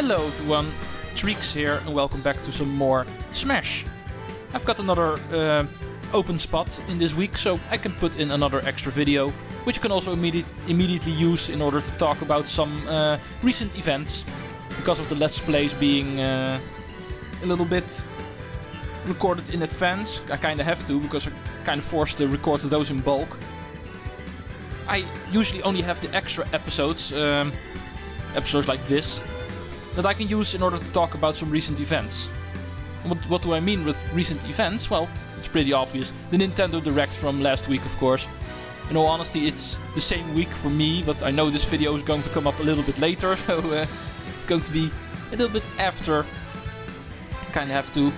Hello everyone, Treecks here and welcome back to some more Smash. I've got another uh, open spot in this week so I can put in another extra video which you can also immediate, immediately use in order to talk about some uh, recent events because of the Let's Plays being uh, a little bit recorded in advance. I kinda have to because I'm kinda forced to record those in bulk. I usually only have the extra episodes, um, episodes like this, that I can use in order to talk about some recent events. What, what do I mean with recent events? Well, it's pretty obvious. The Nintendo Direct from last week, of course. In all honesty, it's the same week for me, but I know this video is going to come up a little bit later, so uh, it's going to be a little bit after. I kinda have to,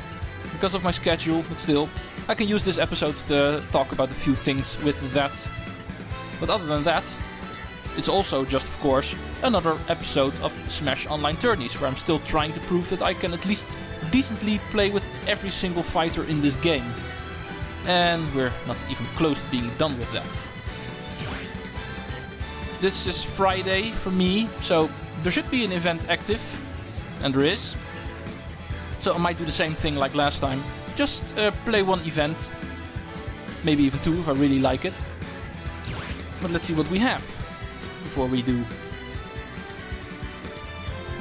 because of my schedule, but still. I can use this episode to talk about a few things with that. But other than that, it's also just, of course, another episode of Smash Online Tourneys, where I'm still trying to prove that I can at least decently play with every single fighter in this game. And we're not even close to being done with that. This is Friday for me, so there should be an event active, and there is. So I might do the same thing like last time. Just uh, play one event, maybe even two if I really like it. But let's see what we have before we do.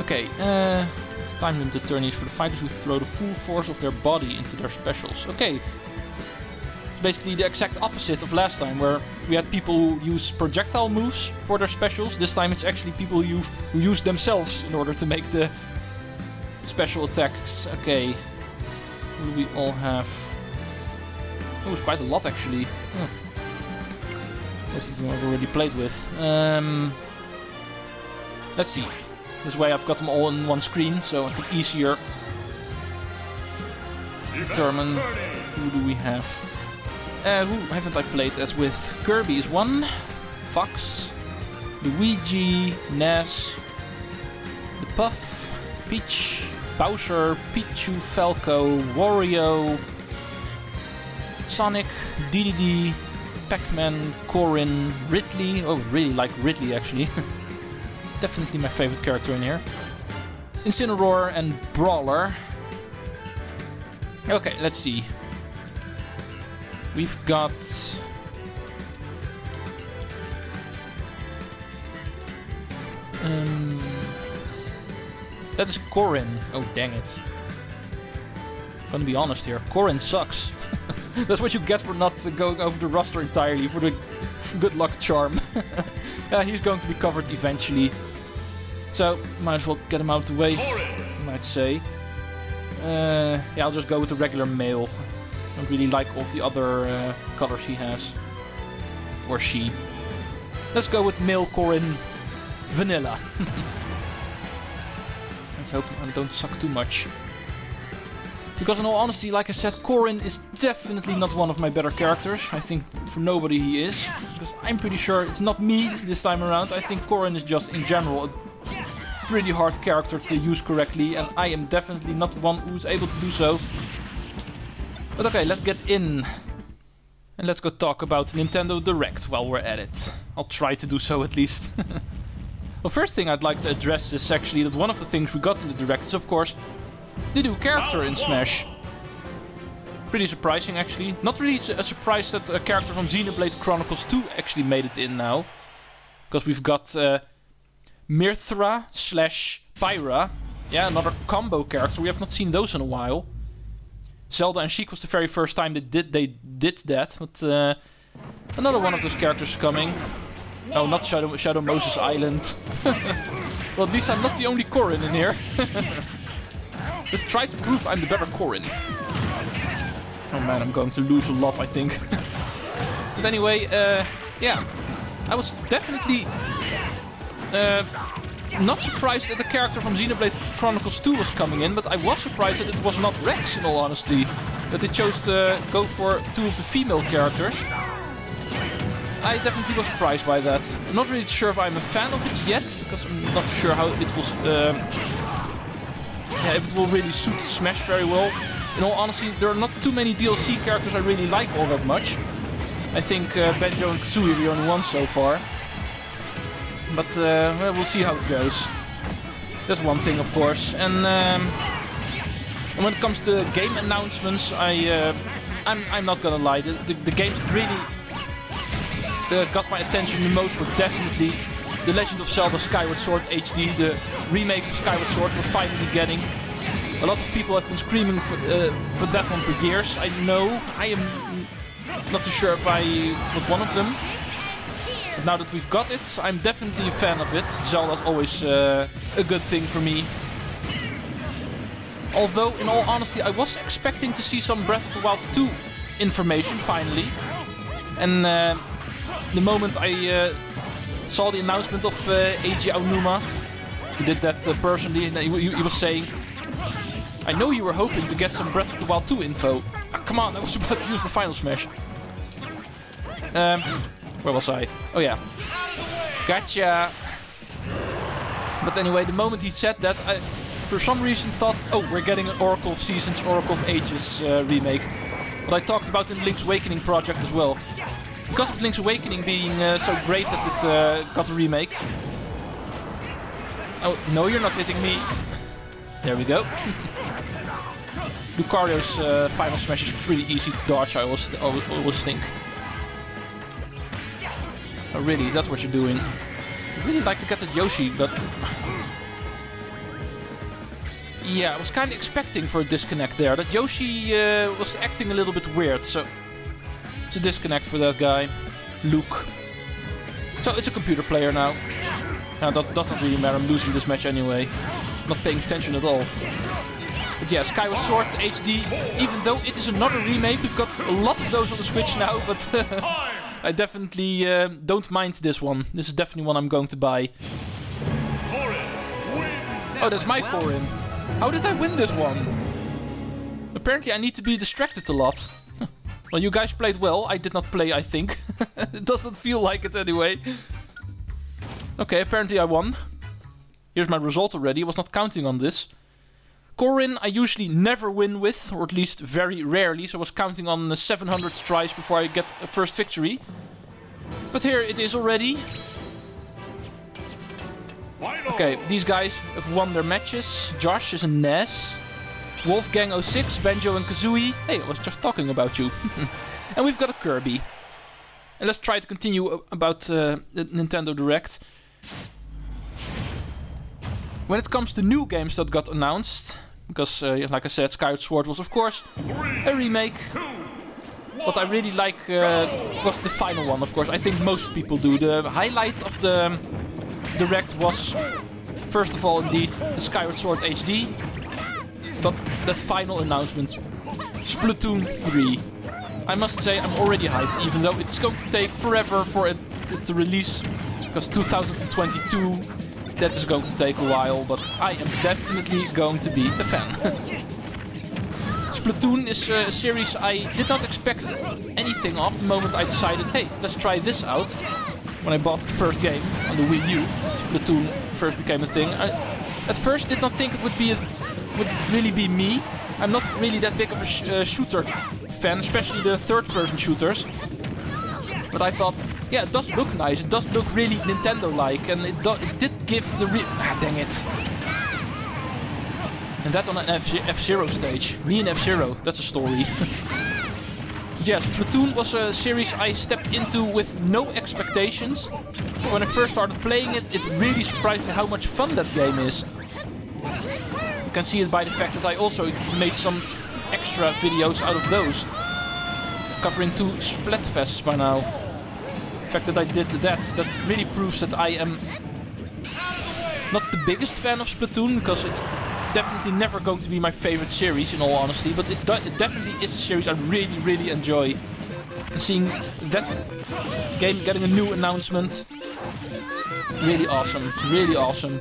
Okay, uh, it's time limited tourneys for the fighters who throw the full force of their body into their specials. Okay, it's basically the exact opposite of last time, where we had people who use projectile moves for their specials. This time it's actually people who use, who use themselves in order to make the special attacks. Okay, we all have? Oh, it's quite a lot actually. Most of them I've already played with. Um, let's see. This way I've got them all in one screen, so I can easier determine who do we have. Uh, who haven't I played as with? Kirby is one. Fox. Luigi. Ness. The Puff. Peach. Bowser. Pichu. Falco. Wario. Sonic. DDD. Pac-Man, Corrin, Ridley. Oh, really like Ridley actually. Definitely my favorite character in here. Incineroar and Brawler. Okay, let's see. We've got... Um, that is Corrin. Oh, dang it. I'm gonna be honest here. Corrin sucks. That's what you get for not going over the roster entirely, for the good luck charm. yeah, he's going to be covered eventually. So, might as well get him out of the way, I might say. Uh, yeah, I'll just go with the regular male. I don't really like all the other uh, colors he has. Or she. Let's go with male Corrin Vanilla. Let's hope I don't suck too much. Because in all honesty, like I said, Corrin is definitely not one of my better characters. I think for nobody he is. Because I'm pretty sure it's not me this time around. I think Corrin is just in general a pretty hard character to use correctly. And I am definitely not one who's able to do so. But okay, let's get in. And let's go talk about Nintendo Direct while we're at it. I'll try to do so at least. well, first thing I'd like to address is actually that one of the things we got in the Direct is of course the new character in Smash. Pretty surprising actually. Not really a surprise that a character from Xenoblade Chronicles 2 actually made it in now. Because we've got uh, Mythra slash Pyra. Yeah, another combo character. We have not seen those in a while. Zelda and Sheik was the very first time they did they did that. But uh, another one of those characters coming. Oh, not Shadow, Shadow Moses Island. well, at least I'm not the only Corrin in here. Let's try to prove I'm the better Corrin. Oh man, I'm going to lose a lot, I think. but anyway, uh, yeah. I was definitely uh, not surprised that the character from Xenoblade Chronicles 2 was coming in, but I was surprised that it was not Rex, in all honesty. That they chose to go for two of the female characters. I definitely was surprised by that. I'm not really sure if I'm a fan of it yet, because I'm not sure how it was... Um, yeah, if it will really suit Smash very well. In all honesty, there are not too many DLC characters I really like all that much. I think uh, Banjo and Kazooie are the only ones so far. But uh, we'll see how it goes. That's one thing, of course. And, um, and when it comes to game announcements, I, uh, I'm, I'm not gonna lie. The, the, the games that really uh, got my attention the most were definitely The Legend of Zelda Skyward Sword HD, the remake of Skyward Sword we're finally getting. A lot of people have been screaming for, uh, for that one for years. I know. I am not too sure if I was one of them. But now that we've got it, I'm definitely a fan of it. Zelda's always uh, a good thing for me. Although, in all honesty, I was expecting to see some Breath of the Wild 2 information, finally. And uh, the moment I uh, saw the announcement of uh, Eiji Aonuma, he did that uh, personally, and he, he was saying, I know you were hoping to get some Breath of the Wild 2 info. Ah, come on, I was about to use my Final Smash. Um, where was I? Oh yeah. Gotcha! But anyway, the moment he said that, I for some reason thought, oh, we're getting an Oracle of Seasons, Oracle of Ages uh, remake. What I talked about in Link's Awakening project as well. Because of Link's Awakening being uh, so great that it uh, got a remake. Oh, no, you're not hitting me. There we go. Lucario's uh, final smash is pretty easy to dodge, I always, always think. Oh really, that's what you're doing? I'd really like to get at Yoshi, but... yeah, I was kind of expecting for a disconnect there. That Yoshi uh, was acting a little bit weird, so... It's a disconnect for that guy. Luke. So, it's a computer player now. Now, that does not really matter, I'm losing this match anyway. Not paying attention at all. But yeah, Skyward Sword HD, even though it is another remake, we've got a lot of those on the Switch now, but I definitely uh, don't mind this one. This is definitely one I'm going to buy. Oh, that's my Corrin. How did I win this one? Apparently I need to be distracted a lot. Well, you guys played well. I did not play, I think. it doesn't feel like it anyway. Okay, apparently I won. Here's my result already. I was not counting on this. Corrin I usually never win with, or at least very rarely, so I was counting on the 700 tries before I get a first victory. But here it is already. Okay, these guys have won their matches. Josh is a Ness. Wolfgang 06, Banjo and Kazooie. Hey, I was just talking about you. and we've got a Kirby. And let's try to continue about uh, Nintendo Direct. When it comes to new games that got announced, because uh, like I said, Skyward Sword was of course a remake. What I really like uh, was the final one, of course. I think most people do. The highlight of the um, Direct was, first of all, indeed, the Skyward Sword HD. But that final announcement, Splatoon 3. I must say I'm already hyped, even though it's going to take forever for it, it to release. Because 2022 that is going to take a while, but I am definitely going to be a fan. Splatoon is uh, a series I did not expect anything of the moment I decided, hey, let's try this out. When I bought the first game on the Wii U, Splatoon first became a thing. I at first did not think it would be a, would really be me. I'm not really that big of a sh uh, shooter fan, especially the third-person shooters. But I thought, yeah, it does look nice. It does look really Nintendo-like, and it, it, did give the re ah, dang it. And that on an F-Zero stage. Me and F-Zero, that's a story. yes, Splatoon was a series I stepped into with no expectations. When I first started playing it, it really surprised me how much fun that game is. You can see it by the fact that I also made some extra videos out of those. Covering two Splatfests by now The fact that I did that, that really proves that I am not the biggest fan of Splatoon, because it's definitely never going to be my favorite series, in all honesty, but it, it definitely is a series I really, really enjoy. And seeing that game getting a new announcement, really awesome, really awesome.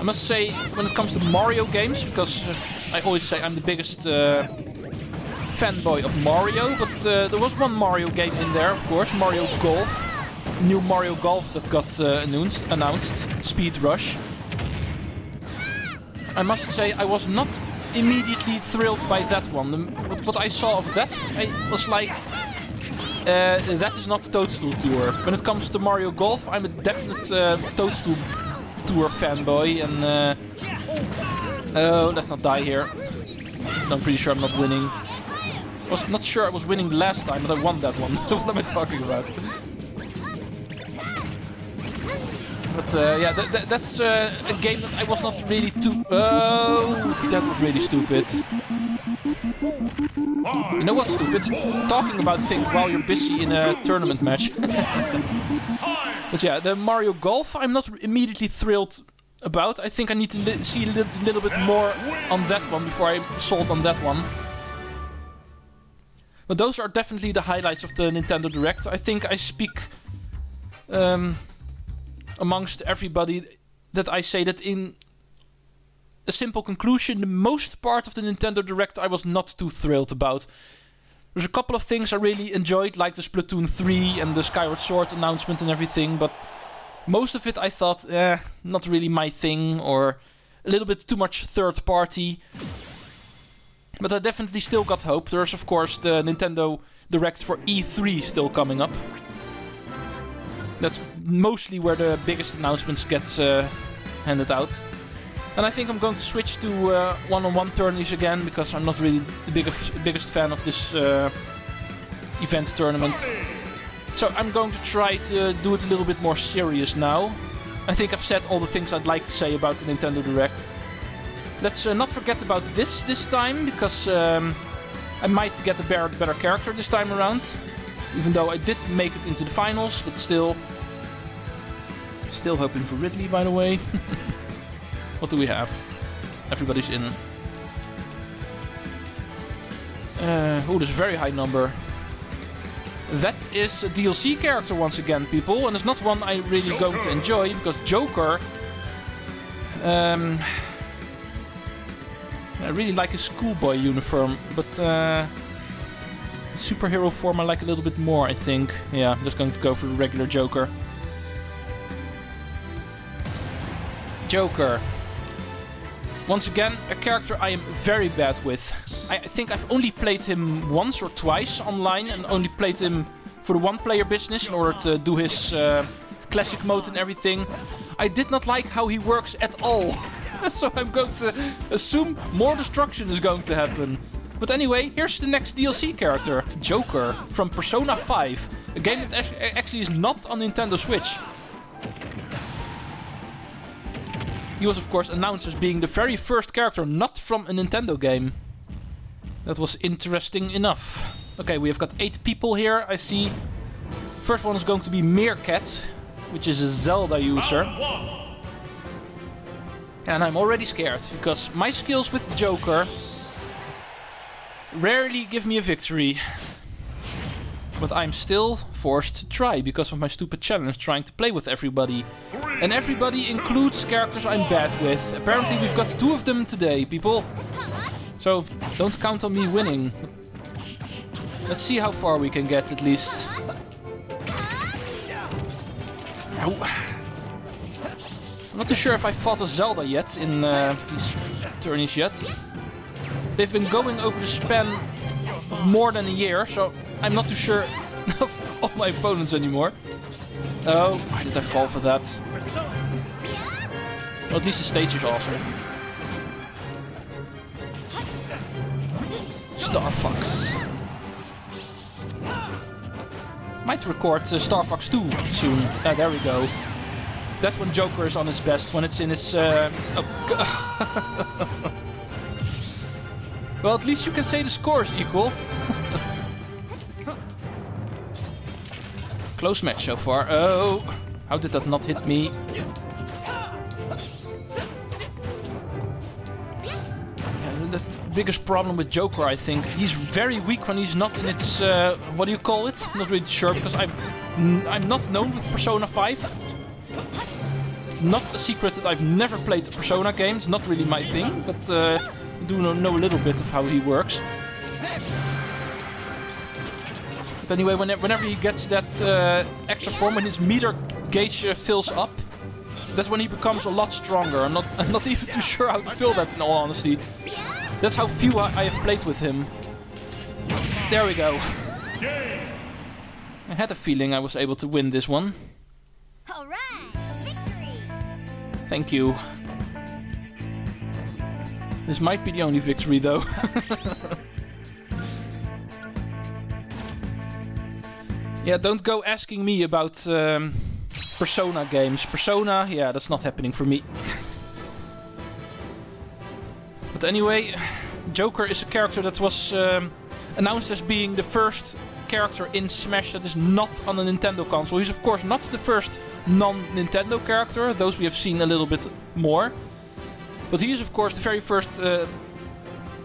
I must say, when it comes to Mario games, because uh, I always say I'm the biggest uh, fanboy of Mario, but uh, there was one Mario game in there, of course, Mario Golf. New Mario Golf that got uh, announced, announced, Speed Rush. I must say I was not immediately thrilled by that one. The, what, what, I saw of that, I was like, uh, that is not Toadstool Tour. When it comes to Mario Golf, I'm a definite uh, Toadstool tour fanboy and... Uh... Oh, let's not die here. I'm pretty sure I'm not winning. Was not sure I was winning last time, but I won that one. what am I talking about? But uh, yeah, th th that's uh, a game that I was not really too... Oh, that was really stupid. You know what's stupid? Talking about things while you're busy in a tournament match. but yeah, the Mario Golf, I'm not immediately thrilled about. I think I need to see a li little bit more on that one before I sold on that one. But those are definitely the highlights of the Nintendo Direct. I think I speak um, amongst everybody that I say that in a simple conclusion, the most part of the Nintendo Direct I was not too thrilled about. There's a couple of things I really enjoyed, like the Splatoon 3 and the Skyward Sword announcement and everything, but most of it I thought, eh, not really my thing, or a little bit too much third party. But I definitely still got hope. There's of course the Nintendo Direct for E3 still coming up. That's mostly where the biggest announcements gets uh, handed out. And I think I'm going to switch to uh, one-on-one tourneys again because I'm not really the biggest biggest fan of this uh, event tournament. So I'm going to try to do it a little bit more serious now. I think I've said all the things I'd like to say about the Nintendo Direct. Let's uh, not forget about this this time, because um, I might get a better, better character this time around. Even though I did make it into the finals, but still... Still hoping for Ridley, by the way. what do we have? Everybody's in. Uh, oh, there's a very high number. That is a DLC character once again, people, and it's not one I really going to enjoy, because Joker... Um, I really like his schoolboy uniform, but uh, superhero form I like a little bit more, I think. Yeah, I'm just going to go for the regular Joker. Joker. Once again, a character I am very bad with. I think I've only played him once or twice online and only played him for the one-player business in order to do his uh, classic mode and everything. I did not like how he works at all. so I'm going to assume more destruction is going to happen. But anyway, here's the next DLC character, Joker, from Persona 5. A game that actually is not on Nintendo Switch. He was of course announced as being the very first character not from a Nintendo game. That was interesting enough. Okay, we have got eight people here, I see. First one is going to be Meerkat, which is a Zelda user. And I'm already scared, because my skills with Joker rarely give me a victory. But I'm still forced to try because of my stupid challenge trying to play with everybody. And everybody includes characters I'm bad with. Apparently we've got two of them today, people. So, don't count on me winning. Let's see how far we can get, at least. I'm not too sure if I fought a Zelda yet in uh, these tourneys yet. They've been going over the span of more than a year, so I'm not too sure of all my opponents anymore. Oh, why did I fall for that? Well, at least the stage is awesome. Star Fox. Might record uh, Star Fox 2 soon. Ah, there we go. That's when Joker is on his best, when it's in his... Uh... Oh. well, at least you can say the score is equal. Close match so far. Oh, how did that not hit me? that's the biggest problem with Joker, I think. He's very weak when he's not in its, uh, what do you call it? Not really sure, because I'm, I'm not known with Persona 5. Not a secret that I've never played Persona games, not really my thing, but uh, do know, know a little bit of how he works. Anyway, whenever he gets that uh, extra form, when his meter gauge uh, fills up, that's when he becomes a lot stronger. I'm not, I'm not even too sure how to fill that in all honesty. That's how few I, I have played with him. There we go. I had a feeling I was able to win this one. Thank you. This might be the only victory though. yeah, don't go asking me about um, Persona games. Persona, yeah, that's not happening for me. but anyway, Joker is a character that was um, announced as being the first character in Smash that is not on a Nintendo console. He's of course not the first non-Nintendo character, those we have seen a little bit more. But he is of course the very first uh,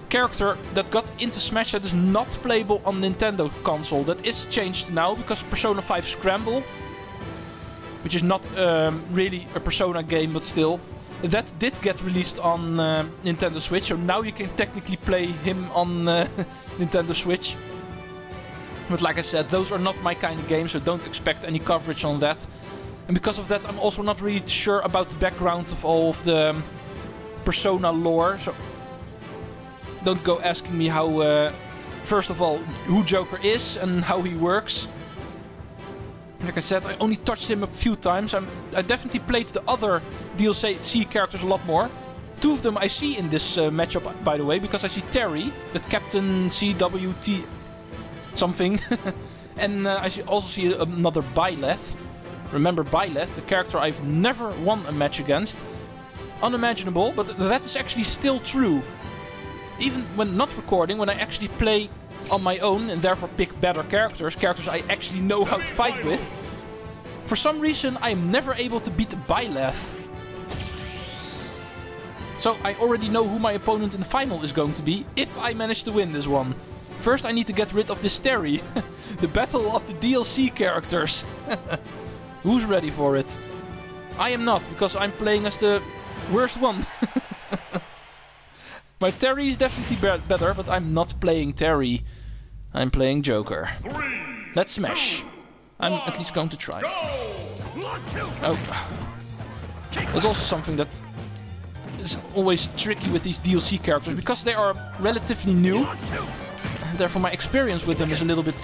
character that got into Smash that is not playable on Nintendo console. That is changed now because Persona 5 Scramble, which is not um, really a Persona game but still, that did get released on uh, Nintendo Switch. So now you can technically play him on uh, Nintendo Switch. But like I said, those are not my kind of games, so don't expect any coverage on that. And because of that, I'm also not really sure about the background of all of the um, Persona lore. So don't go asking me how, uh, first of all, who Joker is and how he works. Like I said, I only touched him a few times. I'm, i definitely played the other DLC characters a lot more. Two of them I see in this uh, matchup, by the way, because I see Terry, that Captain CWT something. and uh, I also see another Byleth. Remember Byleth, the character I've never won a match against. Unimaginable, but that is actually still true. Even when not recording, when I actually play on my own and therefore pick better characters, characters I actually know how to fight with, for some reason I am never able to beat Byleth. So I already know who my opponent in the final is going to be, if I manage to win this one. First I need to get rid of this Terry. the battle of the DLC characters. Who's ready for it? I am not, because I'm playing as the worst one. My Terry is definitely be better, but I'm not playing Terry. I'm playing Joker. Let's smash. I'm at least going to try. Oh. There's also something that is always tricky with these DLC characters, because they are relatively new. Therefore my experience with them is a little bit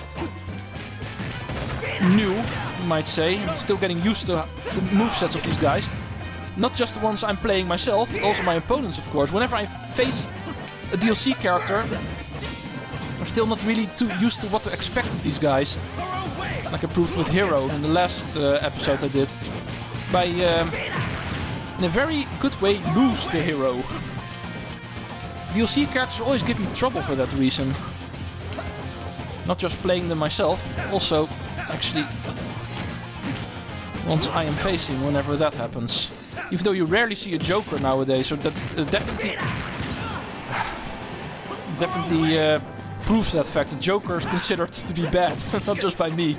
new, you might say. I'm still getting used to the movesets of these guys. Not just the ones I'm playing myself, but also my opponents, of course. Whenever I face a DLC character, I'm still not really too used to what to expect of these guys. Like I proved with Hero in the last uh, episode I did. By, um, in a very good way, lose the Hero. DLC characters always give me trouble for that reason. Not just playing them myself, also actually once I am facing whenever that happens. Even though you rarely see a Joker nowadays, so that uh, definitely definitely uh, proves that fact. The Joker is considered to be bad, not just by me,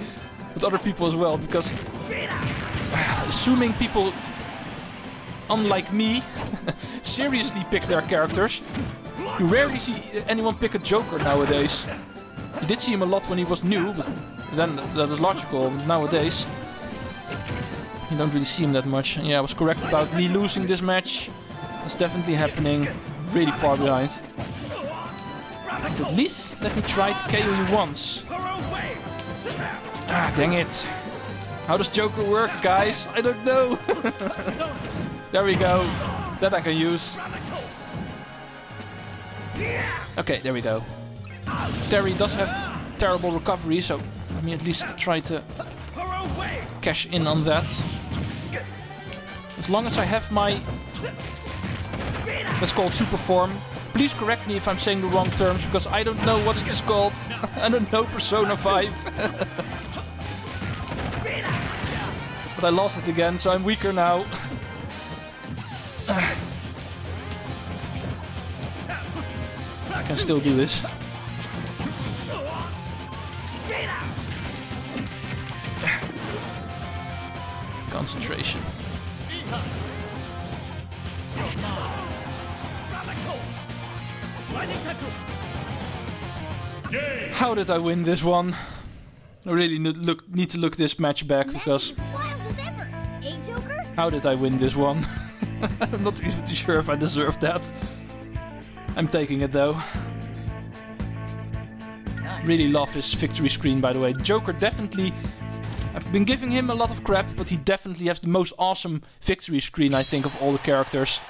but other people as well. Because assuming people, unlike me, seriously pick their characters, you rarely see anyone pick a Joker nowadays. You did see him a lot when he was new, but then that is logical. Nowadays, you don't really see him that much. yeah, I was correct about me losing this match. It's definitely happening. Really far behind. At least let me try to KO you once. Ah, dang it. How does Joker work, guys? I don't know. there we go. That I can use. Okay, there we go. Terry does have terrible recovery, so let me at least try to cash in on that. As long as I have my... Let's call it super form. Please correct me if I'm saying the wrong terms, because I don't know what it is called. I don't know Persona 5. but I lost it again, so I'm weaker now. I can still do this. Concentration. How did I win this one? I really look, need to look this match back because... How did I win this one? I'm not even too sure if I deserve that. I'm taking it though. Really love his victory screen by the way. Joker definitely I've been giving him a lot of crap, but he definitely has the most awesome victory screen, I think, of all the characters.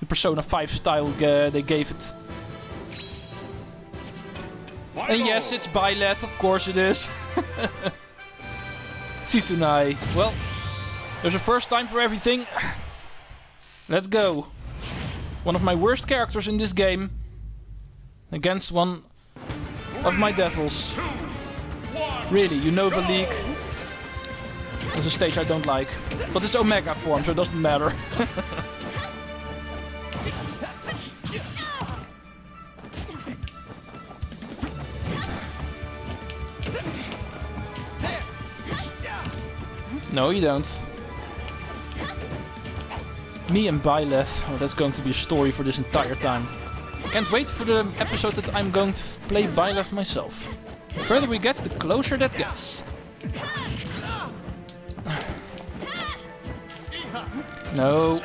The Persona 5 style uh, they gave it. And yes, it's Byleth, of course it is. Situnai. Well, there's a first time for everything. Let's go. One of my worst characters in this game. Against one of my devils. Really, Unova League. There's a stage I don't like. But it's Omega form, so it doesn't matter. no, you don't. Me and Byleth. Oh, that's going to be a story for this entire time. Can't wait for the episode that I'm going to play Byleth myself. The further we get, the closer that gets. No.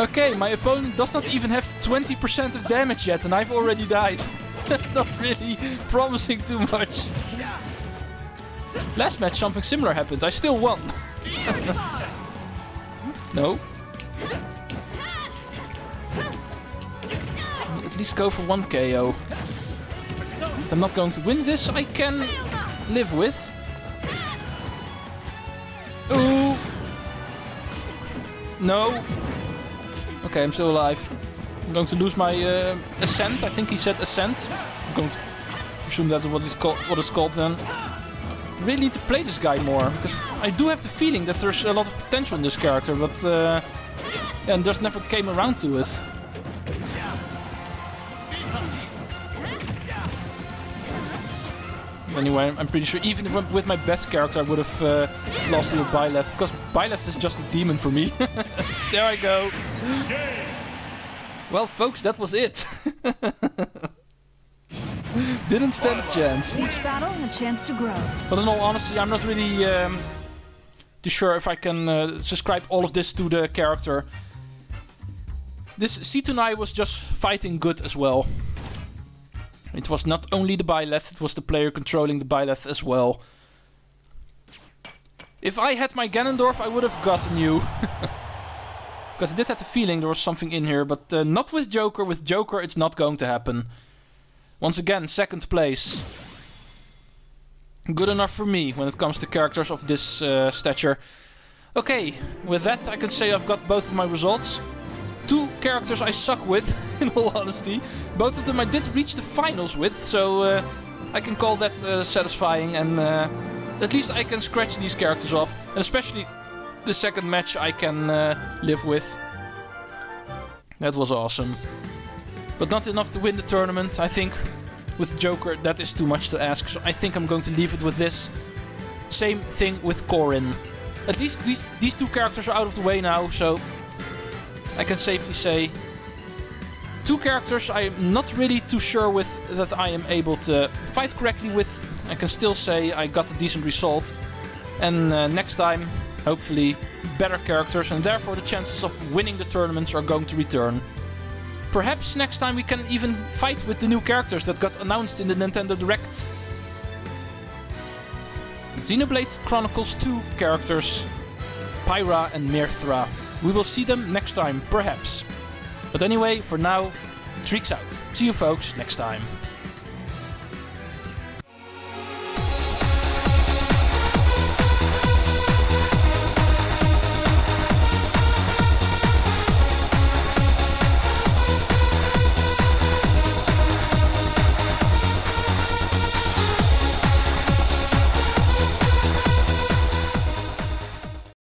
Okay, my opponent does not even have 20% of damage yet and I've already died. Not really promising too much. Last match something similar happened. I still won. no. At least go for one KO. If I'm not going to win this, I can live with. Ooh! No! Okay, I'm still alive. I'm going to lose my uh, ascent. I think he said ascent. I'm going to presume that's what it's called. What it's called then. Really need to play this guy more because I do have the feeling that there's a lot of potential in this character, but uh, and just never came around to it. Anyway, I'm pretty sure even if with my best character I would have uh, lost to Byleth because Byleth is just a demon for me. there I go. Well, folks, that was it. Didn't stand a chance. Each battle a chance to grow. But in all honesty, I'm not really um, too sure if I can uh, subscribe all of this to the character. This Situnai was just fighting good as well. It was not only the Byleth, it was the player controlling the Byleth as well. If I had my Ganondorf, I would have gotten you. Because I did have the feeling there was something in here, but uh, not with Joker. With Joker, it's not going to happen. Once again, second place. Good enough for me when it comes to characters of this uh, stature. Okay, with that I can say I've got both of my results. Two characters I suck with, in all honesty. Both of them I did reach the finals with, so uh, I can call that uh, satisfying. And uh, at least I can scratch these characters off. And especially the second match I can uh, live with. That was awesome. But not enough to win the tournament, I think. With Joker, that is too much to ask, so I think I'm going to leave it with this. Same thing with Corrin. At least these, these two characters are out of the way now, so I can safely say two characters I'm not really too sure with that I am able to fight correctly with. I can still say I got a decent result. And uh, next time hopefully better characters, and therefore the chances of winning the tournaments are going to return. Perhaps next time we can even fight with the new characters that got announced in the Nintendo Direct. Xenoblade Chronicles 2 characters, Pyra and Mythra. We will see them next time, perhaps. But anyway, for now, Treecks out. See you folks next time.